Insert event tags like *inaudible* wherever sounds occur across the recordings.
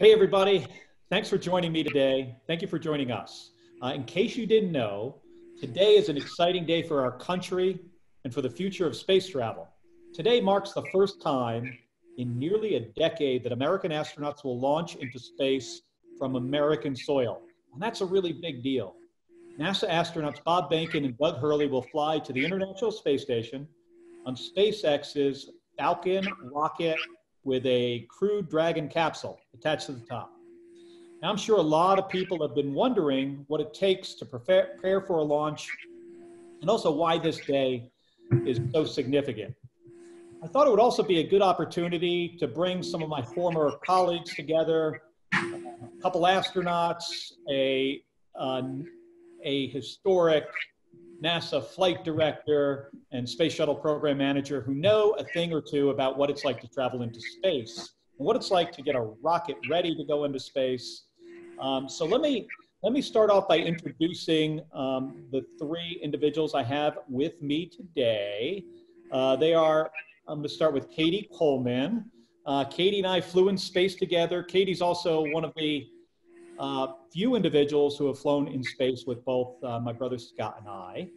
Hey, everybody. Thanks for joining me today. Thank you for joining us. Uh, in case you didn't know, today is an exciting day for our country and for the future of space travel. Today marks the first time in nearly a decade that American astronauts will launch into space from American soil. And that's a really big deal. NASA astronauts Bob Behnken and Doug Hurley will fly to the International Space Station on SpaceX's Falcon rocket with a Crew Dragon capsule attached to the top. Now, I'm sure a lot of people have been wondering what it takes to prepare, prepare for a launch and also why this day is so significant. I thought it would also be a good opportunity to bring some of my former colleagues together, a couple astronauts, a, uh, a historic NASA flight director and space shuttle program manager who know a thing or two about what it's like to travel into space and what it's like to get a rocket ready to go into space. Um, so let me let me start off by introducing um, the three individuals I have with me today. Uh, they are, I'm going to start with Cady Coleman. Uh, Cady and I flew in space together. Cady's also one of the uh, few individuals who have flown in space with both uh, my brother Scott and I.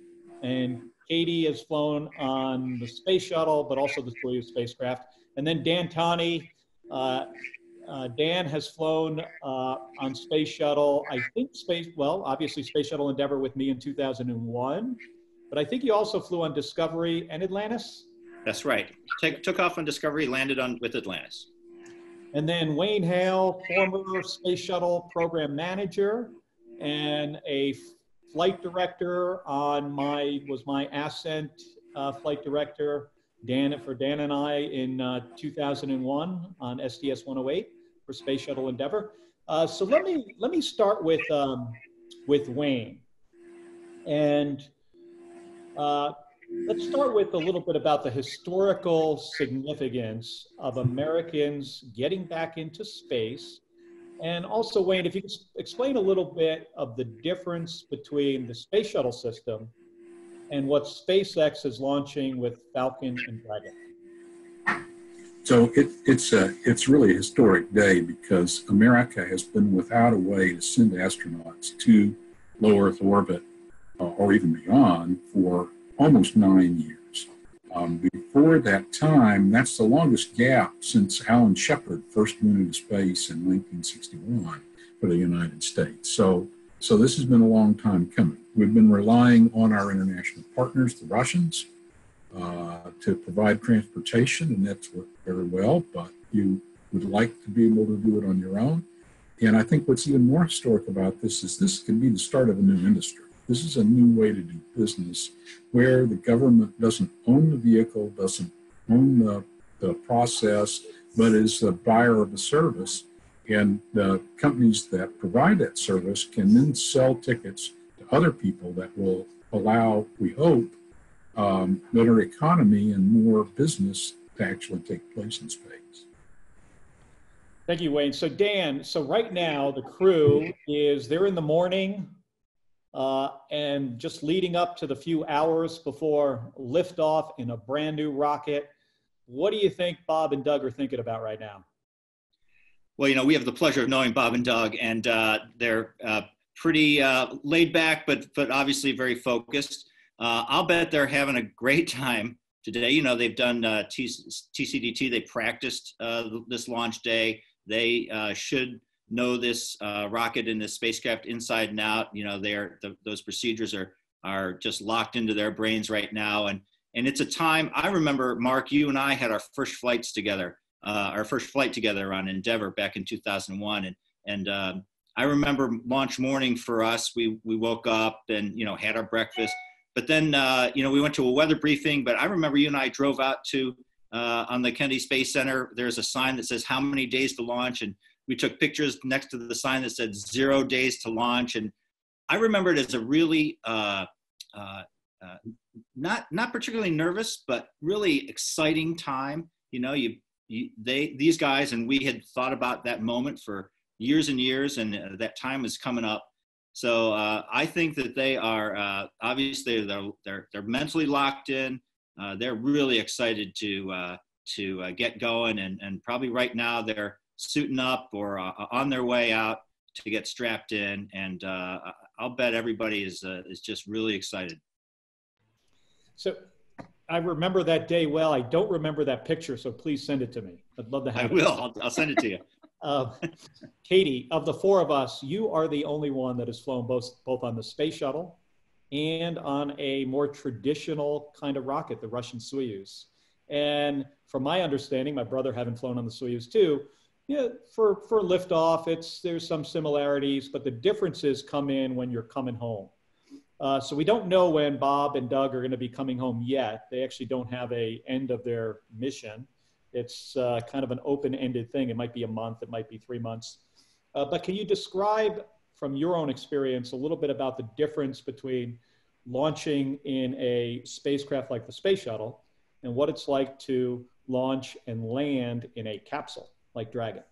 And Cady has flown on the space shuttle, but also the Soyuz spacecraft. And then Dan Tani, uh, uh, Dan has flown uh, on space shuttle, I think space, well, obviously space shuttle Endeavour with me in 2001, but I think he also flew on Discovery and Atlantis. That's right. Take, took off on Discovery, landed on with Atlantis. And then Wayne Hale, former Space Shuttle program manager and a flight director on my, was my Ascent uh, flight director, Dan, for Dan and I in uh, 2001 on STS 108 for Space Shuttle Endeavour. Uh, so let me, let me start with, um, with Wayne. And uh, Let's start with a little bit about the historical significance of Americans getting back into space. And also, Wayne, if you could explain a little bit of the difference between the space shuttle system and what SpaceX is launching with Falcon and Dragon. So it, it's a it's really a historic day because America has been without a way to send astronauts to low Earth orbit uh, or even beyond for almost nine years. Um, before that time, that's the longest gap since Alan Shepard first went into space in 1961 for the United States. So, so this has been a long time coming. We've been relying on our international partners, the Russians, uh, to provide transportation, and that's worked very well, but you would like to be able to do it on your own. And I think what's even more historic about this is this could be the start of a new industry. This is a new way to do business where the government doesn't own the vehicle, doesn't own the, the process, but is the buyer of the service. And the companies that provide that service can then sell tickets to other people that will allow, we hope, um, better economy and more business to actually take place in space. Thank you, Wayne. So Dan, so right now the crew is there in the morning uh, and just leading up to the few hours before liftoff in a brand new rocket, what do you think Bob and Doug are thinking about right now? Well, you know, we have the pleasure of knowing Bob and Doug, and uh, they're uh, pretty uh, laid back, but but obviously very focused. Uh, I'll bet they're having a great time today. You know, they've done uh, TCDT. They practiced this launch day. They should know this uh, rocket and this spacecraft inside and out. You know, they're the, those procedures are are just locked into their brains right now. And and it's a time I remember, Mark, you and I had our first flights together, uh, our first flight together on Endeavour back in 2001, and and um, I remember launch morning for us. We we woke up and you know had our breakfast, but then uh, you know we went to a weather briefing. But I remember you and I drove out to uh, on the Kennedy Space Center. There's a sign that says how many days to launch, and we took pictures next to the sign that said zero days to launch. And I remember it as a really, uh, uh, uh, not, not particularly nervous, but really exciting time. You know, you, you, they, these guys and we had thought about that moment for years and years and uh, that time is coming up. So uh, I think that they are uh, obviously they're, they're, they're mentally locked in. they're really excited to, to get going and, and probably right now they're suiting up or uh, on their way out to get strapped in. And uh, I'll bet everybody is, uh, is just really excited. So I remember that day well. I don't remember that picture, so please send it to me. I'd love to have I it. will. I'll, I'll send it to you. Uh, *laughs* Cady, of the four of us, you are the only one that has flown both, both on the space shuttle and on a more traditional kind of rocket, the Russian Soyuz. And from my understanding, my brother having flown on the Soyuz too, yeah, for, for liftoff, it's, there's some similarities, but the differences come in when you're coming home. Uh, so we don't know when Bob and Doug are going to be coming home yet. They actually don't have a end of their mission. It's uh, kind of an open-ended thing. It might be a month, it might be three months. Uh, but can you describe from your own experience a little bit about the difference between launching in a spacecraft like the space shuttle and what it's like to launch and land in a capsule like Dragon?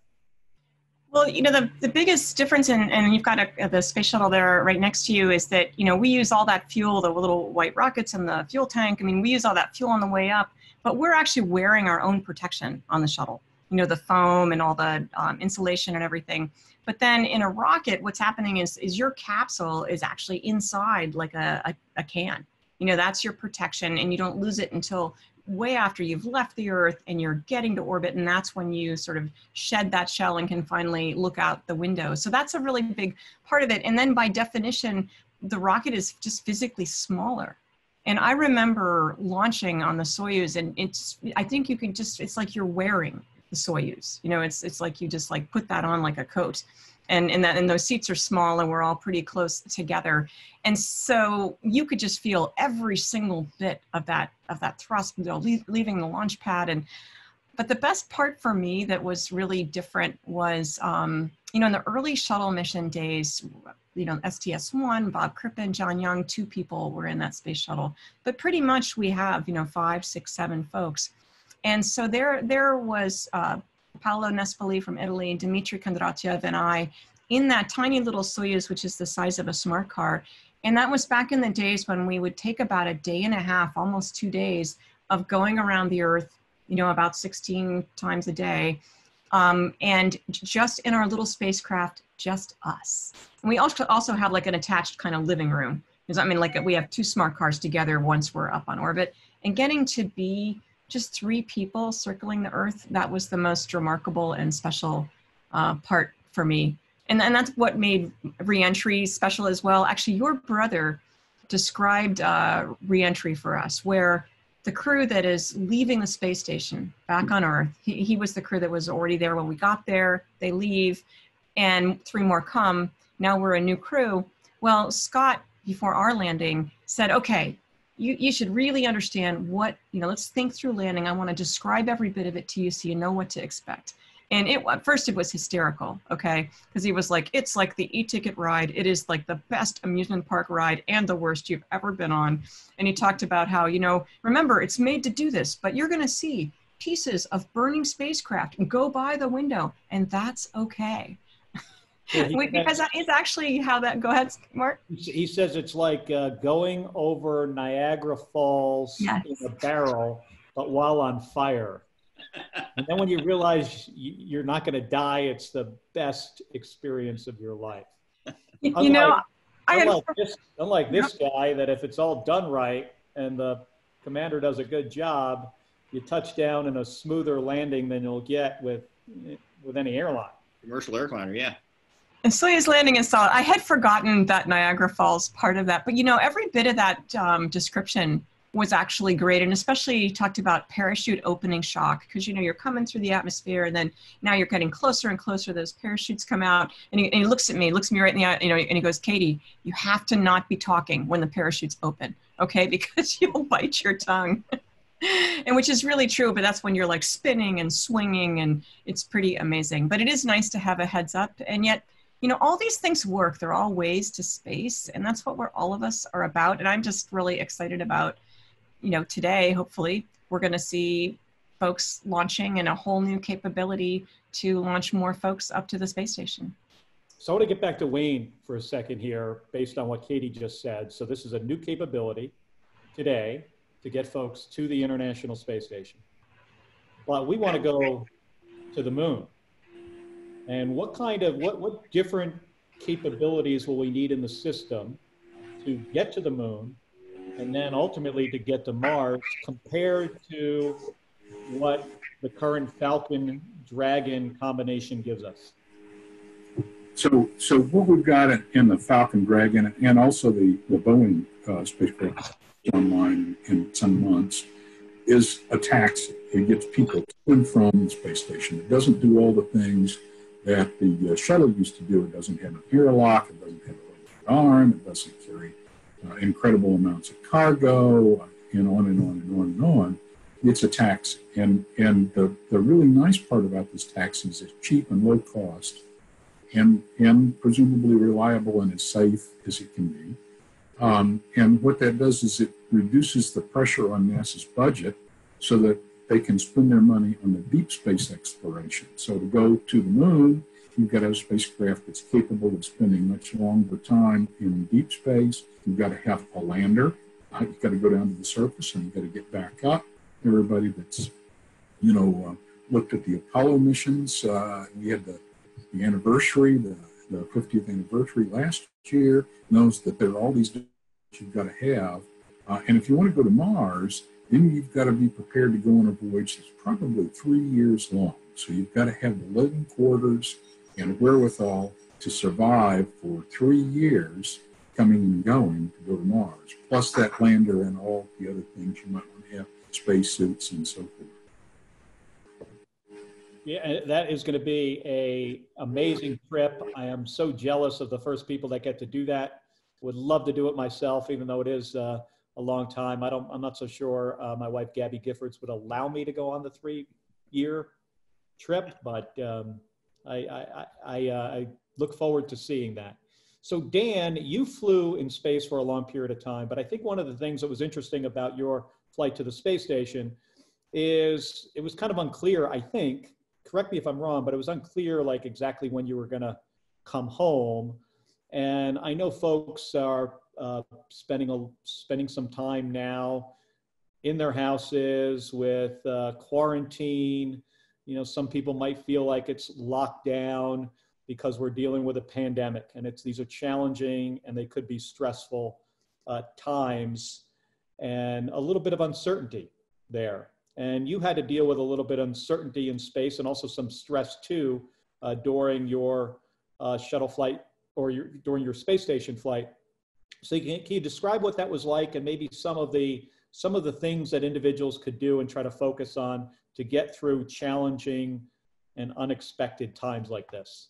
Well, you know, the, the biggest difference, in, and you've got a, the space shuttle there right next to you, is that, you know, we use all that fuel, the little white rockets and the fuel tank. I mean, we use all that fuel on the way up, but we're actually wearing our own protection on the shuttle, you know, the foam and all the um, insulation and everything. But then in a rocket, what's happening is, is your capsule is actually inside like a, a, a can. You know, that's your protection, and you don't lose it until way after you've left the earth and you're getting to orbit and that's when you sort of shed that shell and can finally look out the window. So that's a really big part of it. And then by definition the rocket is just physically smaller. And i remember launching on the soyuz and it's i think you can just it's like you're wearing the soyuz. You know it's it's like you just like put that on like a coat and and that and those seats are small and we're all pretty close together. And so you could just feel every single bit of that of that thrust you know, leaving the launch pad. And but the best part for me that was really different was um, you know in the early shuttle mission days you know sts1 bob crippen john young two people were in that space shuttle. But pretty much we have you know five six seven folks. And so there there was uh, Paolo Nespoli from Italy, and Dmitry Kondratyev, and I in that tiny little Soyuz, which is the size of a smart car. And that was back in the days when we would take about a day and a half, almost two days, of going around the Earth, you know, about 16 times a day. Um, and just in our little spacecraft, just us. And we also also have like an attached kind of living room. Because I mean, like we have two smart cars together once we're up on orbit, and getting to be just three people circling the Earth, that was the most remarkable and special uh, part for me. And, and that's what made reentry special as well. Actually, your brother described uh, reentry for us, where the crew that is leaving the space station back on Earth, he, he was the crew that was already there when we got there. They leave, and three more come. Now we're a new crew. Well, Scott, before our landing, said, okay, you, you should really understand what, you know, let's think through landing. I want to describe every bit of it to you so you know what to expect. And it, at first it was hysterical, okay? Because he was like, it's like the e-ticket ride. It is like the best amusement park ride and the worst you've ever been on. And he talked about how, you know, remember, it's made to do this, but you're going to see pieces of burning spacecraft go by the window, and that's okay. Yeah, because that is actually how that. Go ahead, Mark. He says it's like uh, going over Niagara Falls yes. in a barrel, but while on fire. and then when you realize you're not going to die, it's the best experience of your life. You unlike, know, I unlike, this, unlike this guy, that if it's all done right and the commander does a good job, you touch down in a smoother landing than you'll get with with any airline. Commercial airliner, yeah. And Soyuz landing is solid. I had forgotten that Niagara Falls part of that, but you know, every bit of that um, description was actually great, and especially talked about parachute opening shock because you know you're coming through the atmosphere, and then now you're getting closer and closer. Those parachutes come out, and he, and he looks at me, looks at me right in the eye, you know, and he goes, "Cady, you have to not be talking when the parachutes open, okay? *laughs* Because you'll bite your tongue." *laughs* and which is really true but that's when you're like spinning and swinging and it's pretty amazing but it is nice to have a heads up and yet you know all these things work. They're all ways to space and that's what we're all of us are about and i'm just really excited about you know today hopefully we're going to see folks launching and a whole new capability to launch more folks up to the space station. So i want to get back to wayne for a second here based on what cady just said. So this is a new capability today to get folks to the international space station. But we want to go to the moon And what kind of, what, what different capabilities will we need in the system to get to the moon and then ultimately to get to Mars compared to what the current Falcon Dragon combination gives us? So, so what we've got in the Falcon Dragon and also the, the Boeing uh, spacecraft online in some months is a taxi. It gets people to and from the space station. It doesn't do all the things that the uh, shuttle used to do. It doesn't have an airlock. It doesn't have a arm. It doesn't carry uh, incredible amounts of cargo, and on and on and on and on. It's a taxi. And, and the, the really nice part about this taxi is it's cheap and low cost and, and presumably reliable and as safe as it can be. Um, and what that does is it reduces the pressure on NASA's budget so that they can spend their money on the deep space exploration. So to go to the moon, you've got to have a spacecraft that's capable of spending much longer time in deep space. You've got to have a lander. Uh, you've got to go down to the surface and you've got to get back up. Everybody that's, you know, uh, looked at the Apollo missions, uh, we had the, the anniversary, the, the 50th anniversary last year, knows that there are all these you've got to have. Uh, and if you want to go to Mars, then you've got to be prepared to go on a voyage that's probably three years long. So you've got to have the living quarters and wherewithal to survive for three years coming and going to go to Mars, plus that lander and all the other things you might want to have, spacesuits and so forth. Yeah, that is going to be a amazing trip. I am so jealous of the first people that get to do that. Would love to do it myself, even though it is uh, a long time. I don't. I'm not so sure. Uh, my wife Gabby Giffords would allow me to go on the three-year trip, but um, I I, I, uh, I look forward to seeing that. So Dan, you flew in space for a long period of time, but I think one of the things that was interesting about your flight to the space station is it was kind of unclear. I think. Correct me if I'm wrong, but it was unclear like exactly when you were going to come home. And I know folks are uh, spending a, spending some time now in their houses with uh, quarantine. You know, some people might feel like it's locked down because we're dealing with a pandemic, and it's these are challenging and they could be stressful uh, times, and a little bit of uncertainty there. And you had to deal with a little bit of uncertainty in space and also some stress too uh, during your uh, shuttle flight or your, during your space station flight. So can, can you describe what that was like and maybe some of the some of the things that individuals could do and try to focus on to get through challenging and unexpected times like this?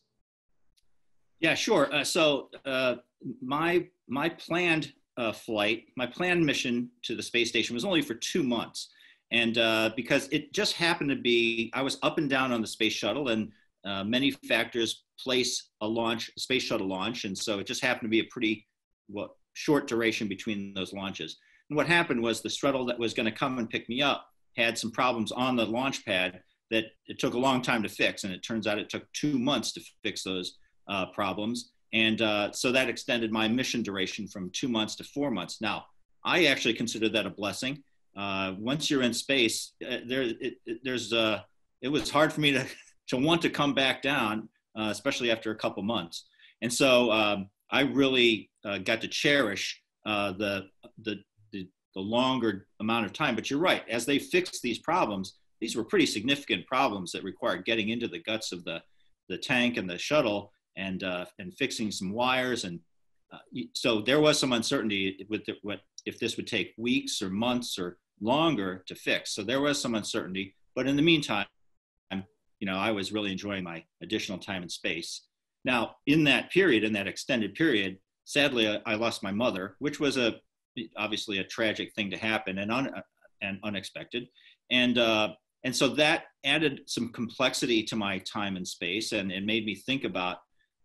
Yeah, sure. Uh, so uh, my my planned uh, flight, my planned mission to the space station was only for two months, and uh, because it just happened to be, I was up and down on the space shuttle, and uh, many factors place a launch, space shuttle launch, and so it just happened to be a pretty what short duration between those launches. And what happened was the shuttle that was going to come and pick me up had some problems on the launch pad that it took a long time to fix, and it turns out it took two months to fix those uh, problems. And uh, so that extended my mission duration from two months to four months. Now, I actually consider that a blessing. Uh, once you're in space, uh, there it, it, there's uh, it was hard for me to *laughs* to want to come back down, uh, especially after a couple months. And so um, I really uh, got to cherish uh, the, the, the, the longer amount of time. But you're right, as they fixed these problems, these were pretty significant problems that required getting into the guts of the, the tank and the shuttle and, uh, and fixing some wires. And uh, so there was some uncertainty with the, what, if this would take weeks or months or longer to fix. So there was some uncertainty. But in the meantime, you know, I was really enjoying my additional time in space. Now, in that period, in that extended period, sadly, I, lost my mother, which was a obviously a tragic thing to happen and un, and unexpected, and uh, and so that added some complexity to my time and space, and it made me think about,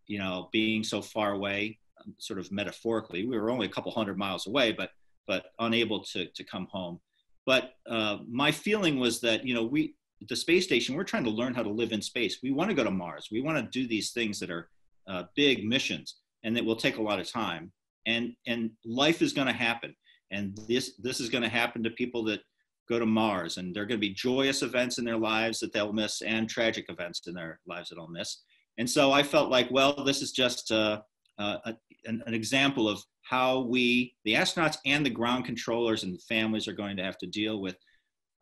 you know, being so far away, sort of metaphorically. We were only a couple hundred miles away, but but unable to to come home. But uh, my feeling was that you know we the space station, we're trying to learn how to live in space. We want to go to Mars. We want to do these things that are uh, big missions and that will take a lot of time. And, and life is going to happen. And this, this is going to happen to people that go to Mars. And there are going to be joyous events in their lives that they'll miss and tragic events in their lives that they'll miss. And so I felt like, well, this is just uh, uh, an, an example of how we, the astronauts and the ground controllers and families, are going to have to deal with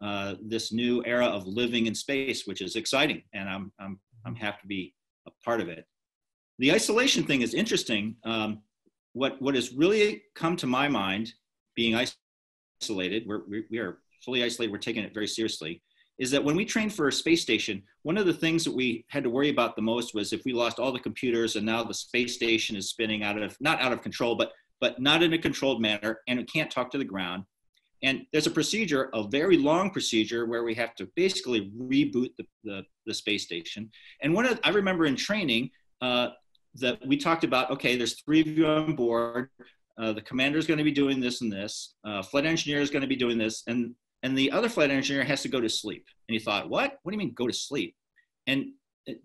uh, this new era of living in space, which is exciting, and I'm I'm I'm happy to be a part of it. The isolation thing is interesting. Um, what what has really come to my mind, being isolated, we're, we are fully isolated. We're taking it very seriously. Is that when we trained for a space station, one of the things that we had to worry about the most was if we lost all the computers and now the space station is spinning out of not out of control, but but not in a controlled manner, and it can't talk to the ground and there's a procedure, a very long procedure, where we have to basically reboot the, the, the space station. And one of, I remember in training uh, that we talked about, okay, there's three of you on board. Uh, the commander is going to be doing this and this. Uh, flight engineer is going to be doing this. And, and the other flight engineer has to go to sleep. And he thought, what? What do you mean go to sleep? And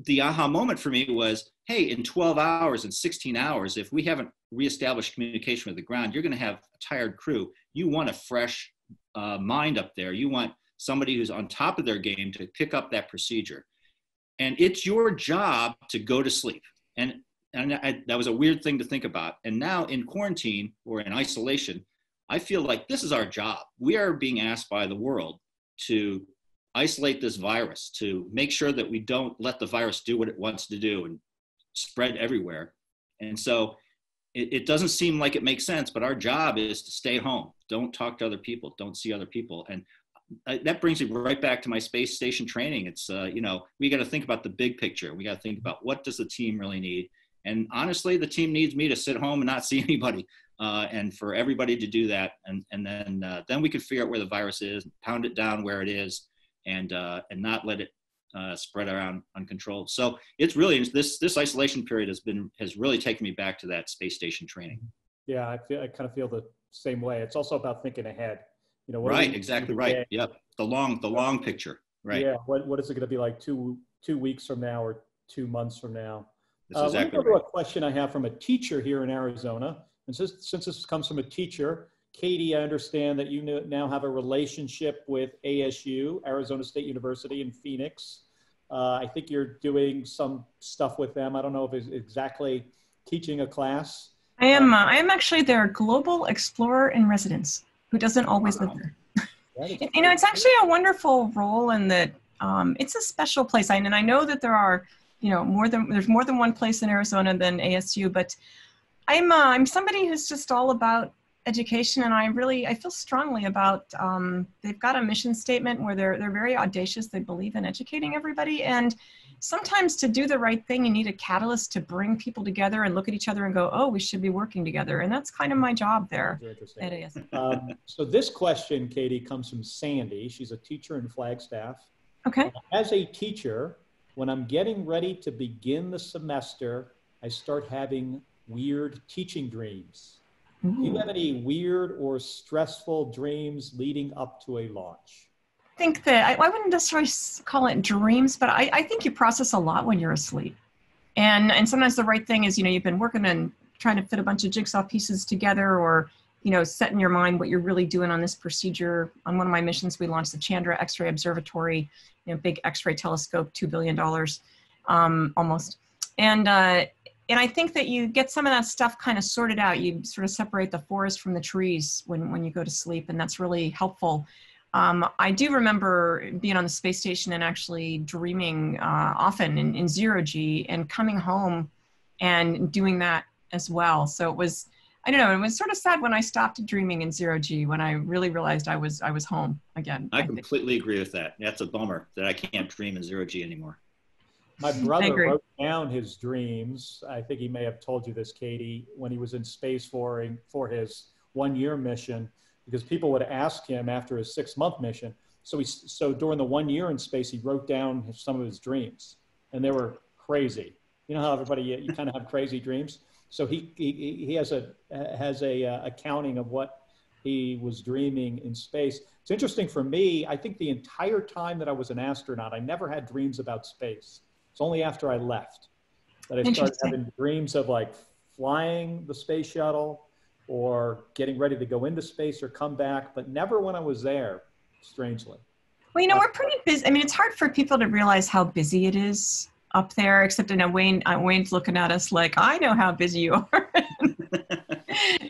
the aha moment for me was, hey, in 12 hours and 16 hours, if we haven't reestablished communication with the ground, you're going to have a tired crew. You want a fresh uh, mind up there. You want somebody who's on top of their game to pick up that procedure. And it's your job to go to sleep. And, and I, that was a weird thing to think about. And now in quarantine or in isolation, I feel like this is our job. We are being asked by the world to isolate this virus, to make sure that we don't let the virus do what it wants to do and spread everywhere. And so it, it, doesn't seem like it makes sense, but our job is to stay home. Don't talk to other people. Don't see other people. And that brings me right back to my space station training. It's, uh, you know, we got to think about the big picture. We got to think about what does the team really need. And honestly, the team needs me to sit home and not *laughs* see anybody. Uh, and for everybody to do that, and and then uh, then we can figure out where the virus is, pound it down where it is, and uh, and not let it uh, spread around uncontrolled. So it's really this this isolation period has been has really taken me back to that space station training. Yeah, I feel I kind of feel the same way. It's also about thinking ahead. You know, right? Exactly right. Yep. The long the long picture. Right. Yeah. What what is it going to be like two two weeks from now or two months from now? That's uh, exactly let me go right. to a question I have from a teacher here in Arizona. And since, since this comes from a teacher, Cady, I understand that you now have a relationship with ASU, Arizona State University in Phoenix. Uh, I think you're doing some stuff with them. I don't know if it's exactly teaching a class. I am. Uh, I am actually their global explorer in residence, who doesn't always wow. live there. *laughs* you know, it's actually a wonderful role in that um, it's a special place. I, and I know that there are, you know, more than there's more than one place in Arizona than ASU, but I'm uh, I'm somebody who's just all about education and i really i feel strongly about um, they've got a mission statement where they're they're very audacious. They believe in educating everybody and sometimes to do the right thing you need a catalyst to bring people together and look at each other and go oh we should be working together and that's kind of my job there at ASU. Um, so this question cady comes from sandy. She's a teacher in flagstaff. Okay. As a teacher when i'm getting ready to begin the semester i start having weird teaching dreams do you have any weird or stressful dreams leading up to a launch? I think that I, I wouldn't necessarily call it dreams, but I, I think you process a lot when you're asleep. And, and sometimes the right thing is, you know, you've been working and trying to fit a bunch of jigsaw pieces together or, you know, set in your mind what you're really doing on this procedure. On one of my missions, we launched the Chandra X-ray Observatory, you know, big X-ray telescope, $2 billion um, almost. And, uh, and I think that you get some of that stuff kind of sorted out. You sort of separate the forest from the trees when, when you go to sleep, and that's really helpful. Um, I do remember being on the space station and actually dreaming uh, often in, in zero G and coming home and doing that as well. So it was, I don't know, it was sort of sad when I stopped dreaming in zero G when I really realized I was I was home again. I, I completely agree with that. That's a bummer that I can't dream in zero G anymore. My *laughs* brother wrote down his dreams. I think he may have told you this, Cady, when he was in space for, for his one year mission, because people would ask him after his six month mission. So, he, so during the one year in space, he wrote down some of his dreams, and they were crazy. You know how everybody, you kind of have crazy dreams? So he, he, he has a, has a uh, accounting of what he was dreaming in space. It's interesting for me. I think the entire time that I was an astronaut, I never had dreams about space. It's only after I left that I started having dreams of like flying the space shuttle or getting ready to go into space or come back, but never when I was there, strangely. Well, you know, we're pretty busy. I mean, it's hard for people to realize how busy it is up there, except in a Wayne, uh, Wayne's looking at us like, I know how busy you are. *laughs*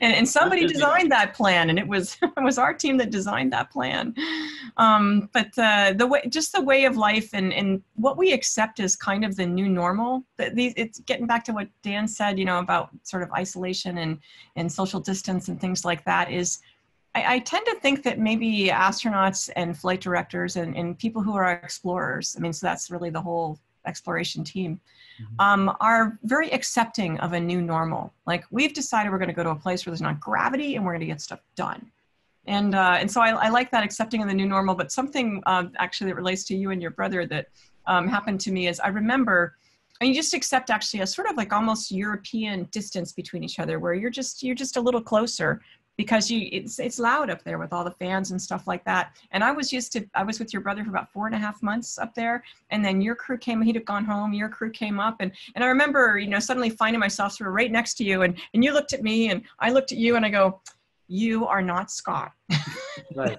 and, and somebody designed that plan and it was *laughs* it was our team that designed that plan um, but uh, the way just the way of life and, and what we accept as kind of the new normal these it's getting back to what dan said you know about sort of isolation and and social distance and things like that is I, I tend to think that maybe astronauts and flight directors and, and people who are explorers i mean so that's really the whole exploration team mm-hmm. um, are very accepting of a new normal. Like we've decided we're going to go to a place where there's not gravity and we're going to get stuff done. And, uh, and so I, I, like that accepting of the new normal, but something uh, actually that relates to you and your brother that um, happened to me is I remember, and you just accept actually a sort of like almost European distance between each other where you're just, you're just a little closer because you it's it's loud up there with all the fans and stuff like that. And I was used to I was with your brother for about four and a half months up there, and then your crew came. He'd have gone home. Your crew came up, and and I remember you know suddenly finding myself sort of right next to you, and and you looked at me, and I looked at you, and I go, you are not Scott. *laughs* right.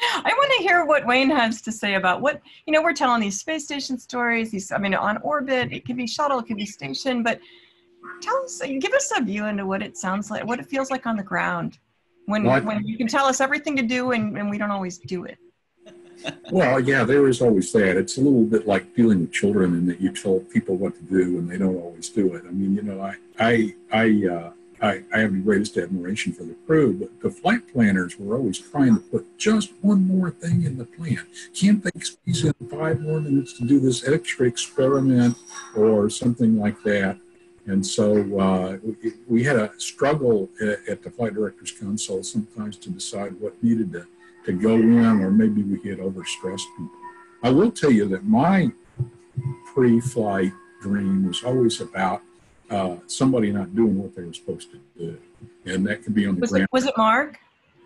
I want to hear what Wayne has to say about what, you know, we're telling these space station stories, these, I mean, on orbit, it could be shuttle, it could be station, but tell us, give us a view into what it sounds like, what it feels like on the ground when, what? when you can tell us everything to do and, and we don't always do it. well, yeah, there is always that. It's a little bit like dealing with children in that you tell people what to do and they don't always do it. I mean, you know, I, I, I, uh, I, I have the greatest admiration for the crew, but the flight planners were always trying to put just one more thing in the plan. Can't they squeeze in five more minutes to do this extra experiment or something like that? And so uh, we, we, had a struggle at, at, the Flight Directors Council sometimes to decide what needed to, to go in, or maybe we had overstressed people. I will tell you that my pre flight dream was always about uh, somebody not doing what they were supposed to do. And that could be on the was ground. It, was it Mark?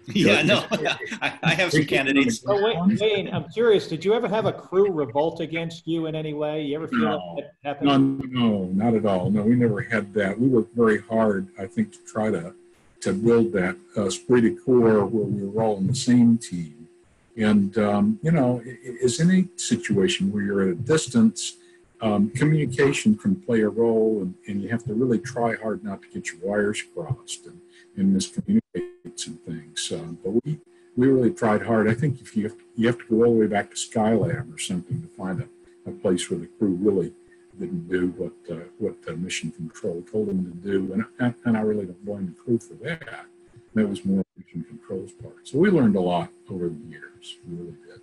*laughs* Yeah, no, *laughs* *laughs* I, I have some candidates. Oh, wait, Wayne, I'm curious. Did you ever have a crew revolt against you in any way? You ever feel no, that happened? No, no, not at all. No, we never had that. We worked very hard, I think, to try to to build that uh, esprit de corps where we were all on the same team. And um, you know, is any situation where you're at a distance, um, communication can play a role, and, and you have to really try hard not to get your wires crossed and, and miscommunicate and things. Um, but we we really tried hard. I think if you have to, you have to go all the way back to Skylab or something to find a, a place where the crew really didn't do what uh, what the mission control told them to do, and and I really don't blame the crew for that. That was more mission control's part. So we learned a lot over the years. We really did.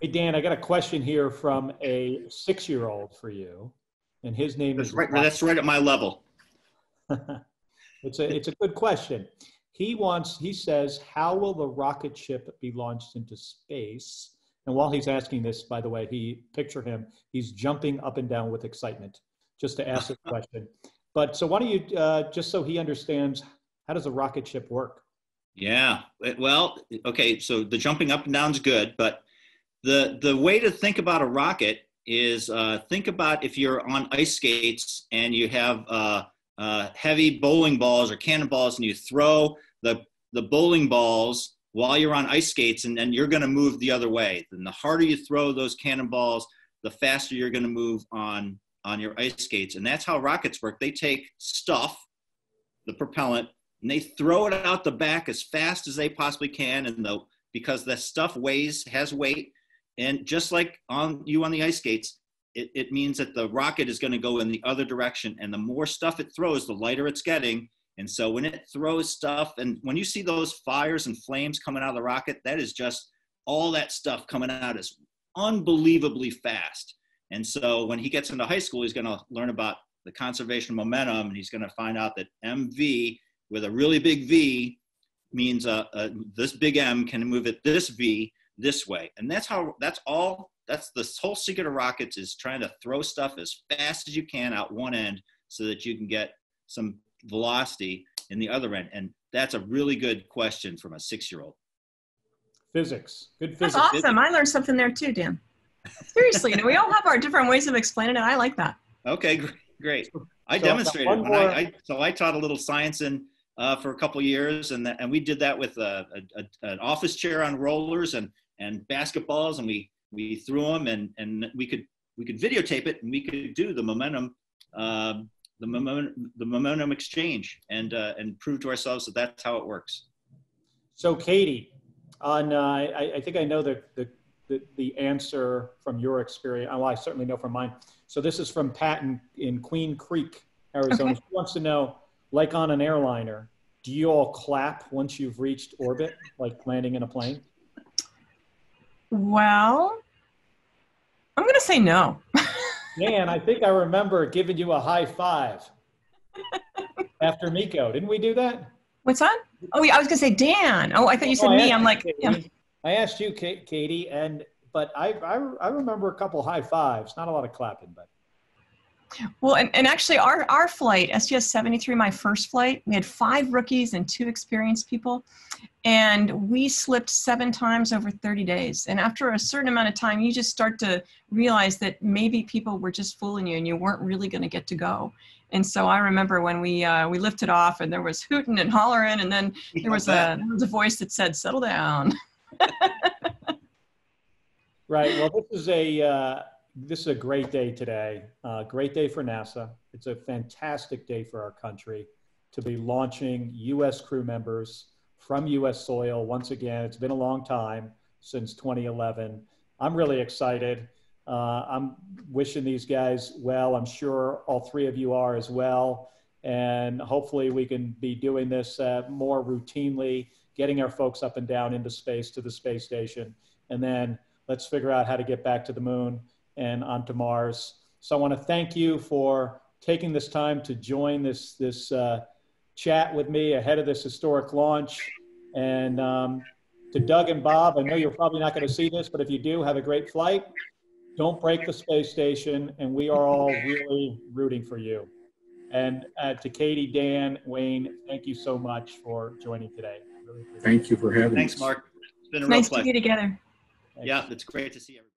Hey Dan, I got a question here from a six-year-old for you, and his name that's is. Right, that's right at my level. *laughs* it's a it's a good question. He wants, he says, how will the rocket ship be launched into space? And while he's asking this, by the way, he picture him, he's jumping up and down with excitement just to ask this *laughs* question. But so why don't you, uh, just so he understands, how does a rocket ship work? Yeah, well, okay, so the jumping up and down is good, but the the way to think about a rocket is uh, think about if you're on ice skates and you have uh, uh, heavy bowling balls or cannonballs and you throw the, the bowling balls while you're on ice skates and then you're going to move the other way. Then the harder you throw those cannonballs, the faster you're going to move on, on your ice skates. And that's how rockets work. They take stuff, the propellant, and they throw it out the back as fast as they possibly can. And the, because the stuff weighs, has weight, and just like on you on the ice skates, it, it means that the rocket is going to go in the other direction. And the more stuff it throws, the lighter it's getting. And so when it throws stuff, and when you see those fires and flames coming out of the rocket, that is just all that stuff coming out is unbelievably fast. And so when he gets into high school, he's going to learn about the conservation of momentum, and he's going to find out that MV with a really big V means uh, uh, this big M can move it this V this way. And that's how, that's all, that's the whole secret of rockets is trying to throw stuff as fast as you can out one end so that you can get some velocity in the other end? And that's a really good question from a six-year-old. Physics, good physics. That's awesome. I learned something there too, Dan. Seriously, you know, we all have our different ways of explaining it. I like that. Okay, great. I so demonstrated when I, I, so I taught a little science in uh, for a couple years, and and we did that with a, a, a, an office chair on rollers and and basketballs, and we we threw them, and and we could we could videotape it, and we could do the momentum. Uh, the momentum, the momentum exchange, and uh, and prove to ourselves that that's how it works. So, Cady, on uh, I, I think I know the, the the the answer from your experience. Well, I certainly know from mine. So this is from Patton in Queen Creek, Arizona. Okay. She wants to know, like on an airliner, do you all clap once you've reached orbit, like landing in a plane? Well, I'm going to say no. Man, I think I remember giving you a high five *laughs* after MECO. Didn't we do that? What's that? Oh, yeah, I was going to say Dan. Oh, I thought you said oh, me. I'm like, yeah. I asked you, Cady, and but I, I, I remember a couple high fives. Not a lot of clapping, but. Well, and, and actually, our, our flight, STS 73, my first flight, we had five rookies and two experienced people. And we slipped seven times over 30 days. And after a certain amount of time, you just start to realize that maybe people were just fooling you and you weren't really going to get to go. And so I remember when we uh, we lifted off and there was hooting and hollering, and then *laughs* there was a there was a voice that said, "Settle down." *laughs* right. Well, this is a uh, this is a great day today. Uh, great day for NASA. It's a fantastic day for our country to be launching U.S. crew members from U.S. soil once again. It's been a long time since 2011. I'm really excited. Uh, I'm wishing these guys well. I'm sure all three of you are as well. And hopefully, we can be doing this uh, more routinely, getting our folks up and down into space to the space station. And then let's figure out how to get back to the moon and onto Mars. So I want to thank you for taking this time to join this, this uh, chat with me ahead of this historic launch. And um, to Doug and Bob, I know you're probably not going to see this, but if you do, have a great flight. Don't break the space station, and we are all really rooting for you. And uh, to Cady, Dan, Wayne, thank you so much for joining today. Really thank you for having Thanks, us. Mark. It's been a nice real pleasure. to be together. Yeah, it's great to see everybody.